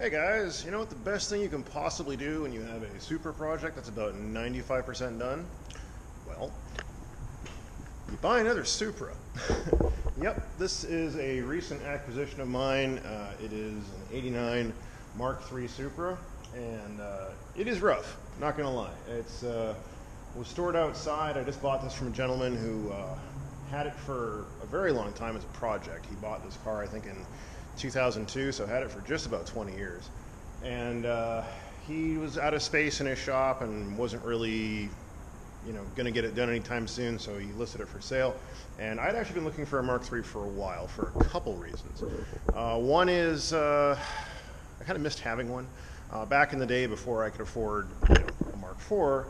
Hey guys, you know what the best thing you can possibly do when you have a Supra project that's about 95% done? Well, you buy another Supra. yep, this is a recent acquisition of mine. Uh, it is an 89 Mark III Supra, and uh, it is rough, not gonna lie. It's uh, was stored outside. I just bought this from a gentleman who uh, had it for a very long time as a project. He bought this car, I think, in 2002, so had it for just about 20 years. And uh, he was out of space in his shop and wasn't really, you know, going to get it done anytime soon, so he listed it for sale. And I'd actually been looking for a Mark III for a while for a couple reasons. Uh, one is uh, I kind of missed having one. Uh, back in the day, before I could afford you know, a Mark IV,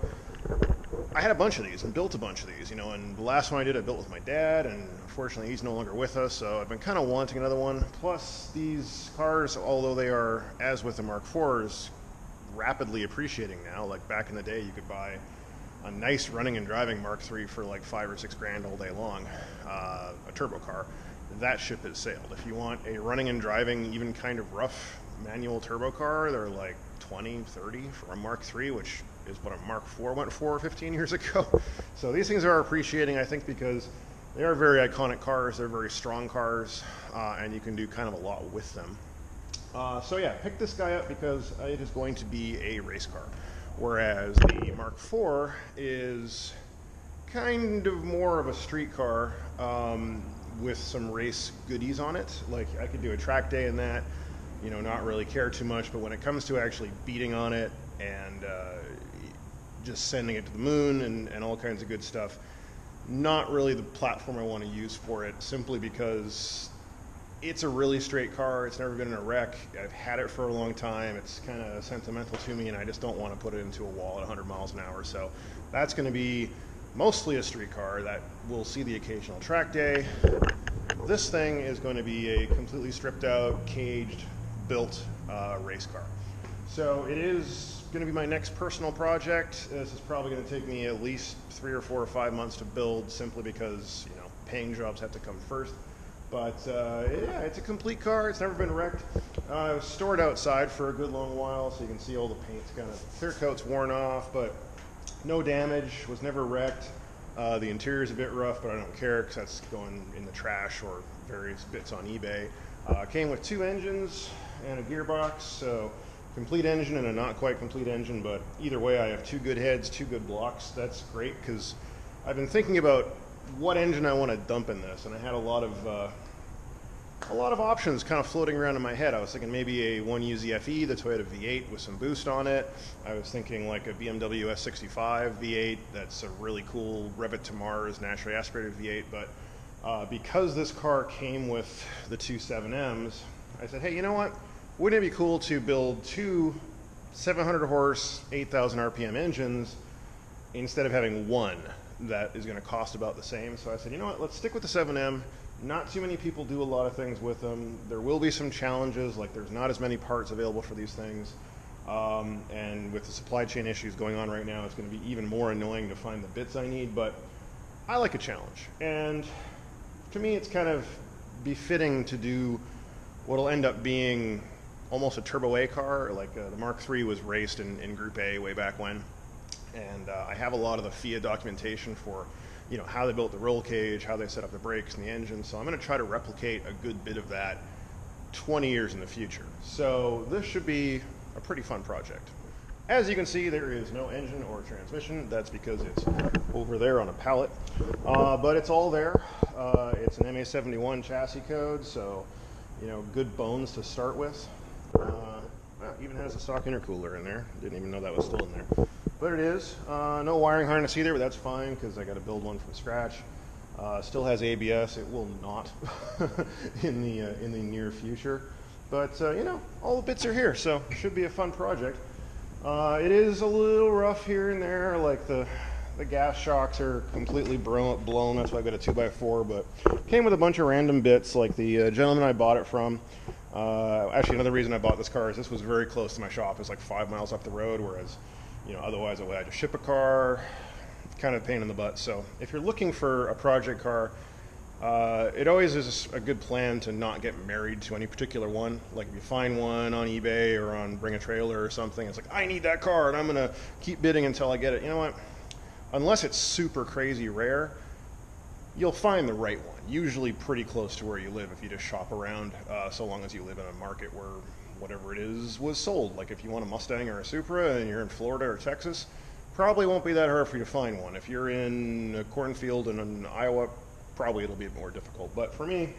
I had a bunch of these and built a bunch of these, you know, and the last one I did I built with my dad, and unfortunately he's no longer with us, so I've been kind of wanting another one. Plus, these cars, although they are, as with the Mark IVs, rapidly appreciating now, like back in the day you could buy a nice running and driving Mark III for like five or six grand all day long, uh, a turbo car. That ship has sailed. If you want a running and driving, even kind of rough manual turbo car, they're like 20, 30 for a Mark III, which is what a Mark IV went for 15 years ago. So these things are appreciating, I think, because they are very iconic cars. They're very strong cars, uh, and you can do kind of a lot with them. Uh, so yeah, pick this guy up because it is going to be a race car, whereas the Mark IV is kind of more of a street car um, with some race goodies on it. Like I could do a track day in that, you know, not really care too much. But when it comes to actually beating on it and uh, just sending it to the moon and, and all kinds of good stuff. Not really the platform I want to use for it, simply because it's a really straight car. It's never been in a wreck. I've had it for a long time. It's kind of sentimental to me, and I just don't want to put it into a wall at 100 miles an hour. So that's going to be mostly a street car that will see the occasional track day. This thing is going to be a completely stripped out, caged, built uh, race car. So it is going to be my next personal project. This is probably going to take me at least three or four or five months to build simply because, you know, paying jobs have to come first. But uh, yeah, it's a complete car. It's never been wrecked. Uh, it was stored outside for a good long while, so you can see all the paint's kind of clear coat's worn off, but no damage. Was never wrecked. Uh, the interior's a bit rough, but I don't care because that's going in the trash or various bits on eBay. Uh, came with two engines and a gearbox, so complete engine and a not quite complete engine, but either way, I have two good heads, two good blocks. That's great because I've been thinking about what engine I want to dump in this, and I had a lot of uh, a lot of options kind of floating around in my head. I was thinking maybe a 1UZ FE, the Toyota V8 with some boost on it. I was thinking like a BMW S65 V8 that's a really cool Revit to Mars naturally aspirated V8, but uh, because this car came with the two 7Ms, I said, hey, you know what? Wouldn't it be cool to build two 700 horse, 8,000 RPM engines instead of having one that is going to cost about the same? So I said, you know what, let's stick with the 7M. Not too many people do a lot of things with them. There will be some challenges, like there's not as many parts available for these things. Um, and with the supply chain issues going on right now, it's going to be even more annoying to find the bits I need. But I like a challenge. And to me, it's kind of befitting to do what'll end up being almost a Turbo A car. Like uh, the Mark III was raced in, in Group A way back when, and uh, I have a lot of the FIA documentation for, you know, how they built the roll cage, how they set up the brakes and the engine. So I'm going to try to replicate a good bit of that 20 years in the future. So this should be a pretty fun project. As you can see, there is no engine or transmission. That's because it's over there on a pallet. Uh, but it's all there. Uh, it's an MA71 chassis code, so you know, good bones to start with. Uh, even has a stock intercooler in there. Didn't even know that was still in there. But it is. Uh, no wiring harness either, but that's fine because I got to build one from scratch. Uh, still has ABS. It will not in the uh, in the near future. But uh, you know, all the bits are here, so it should be a fun project. Uh, it is a little rough here and there, like the the gas shocks are completely blown. That's why I got a 2x4, but came with a bunch of random bits, like the uh, gentleman I bought it from. Uh, actually, another reason I bought this car is this was very close to my shop. It's like five miles up the road, whereas, you know, otherwise I would have to ship a car. Kind of pain in the butt. So if you're looking for a project car, Uh, it always is a good plan to not get married to any particular one. Like if you find one on eBay or on Bring a Trailer or something, it's like I need that car and I'm gonna keep bidding until I get it. You know what? Unless it's super crazy rare, you'll find the right one. Usually pretty close to where you live if you just shop around. Uh, so long as you live in a market where whatever it is was sold. Like if you want a Mustang or a Supra and you're in Florida or Texas, probably won't be that hard for you to find one. If you're in a cornfield in, Iowa, probably it'll be more difficult. But for me,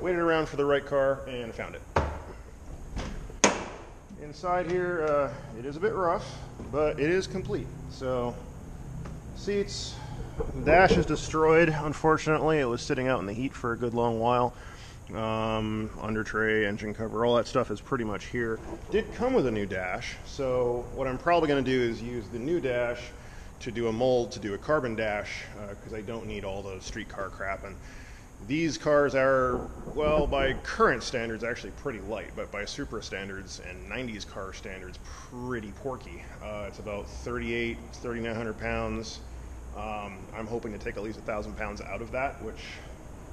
waited around for the right car and found it. Inside here, uh, it is a bit rough, but it is complete. So, seats, dash is destroyed, unfortunately. It was sitting out in the heat for a good long while. Um, under tray, engine cover, all that stuff is pretty much here. Did come with a new dash, so what I'm probably going to do is use the new dash to do a mold to do a carbon dash because uh, I don't need all the streetcar crap. And these cars are, well, by current standards, actually pretty light, but by Supra standards and 90s car standards, pretty porky. Uh, it's about 38, 3,900 pounds. Um, I'm hoping to take at least a thousand pounds out of that, which,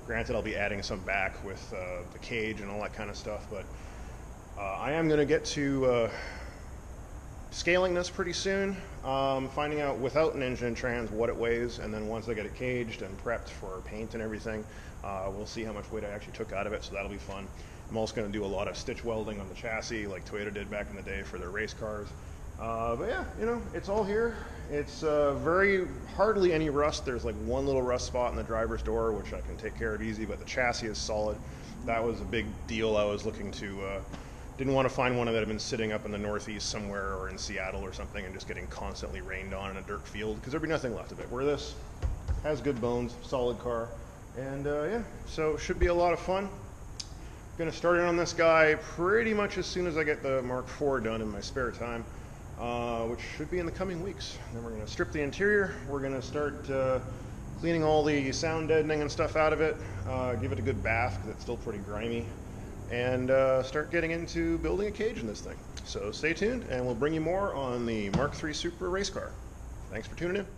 granted, I'll be adding some back with uh, the cage and all that kind of stuff. But uh, I am going to get to uh, scaling this pretty soon, um, finding out without an engine and trans what it weighs, and then once I get it caged and prepped for paint and everything, uh, we'll see how much weight I actually took out of it, so that'll be fun. I'm also going to do a lot of stitch welding on the chassis like Toyota did back in the day for their race cars. Uh, but yeah, you know, it's all here. It's uh, very hardly any rust. There's like one little rust spot in the driver's door, which I can take care of easy, but the chassis is solid. That was a big deal I was looking to uh, didn't want to find one that had been sitting up in the Northeast somewhere or in Seattle or something and just getting constantly rained on in a dirt field because there'd be nothing left of it. Where this has good bones, solid car, and uh, yeah, so should be a lot of fun. Gonna start in on this guy pretty much as soon as I get the Mark IV done in my spare time, uh, which should be in the coming weeks. Then we're gonna strip the interior. We're gonna start uh, cleaning all the sound deadening and stuff out of it. Uh, give it a good bath because it's still pretty grimy and uh, start getting into building a cage in this thing. So stay tuned, and we'll bring you more on the Mark III Supra race car. Thanks for tuning in.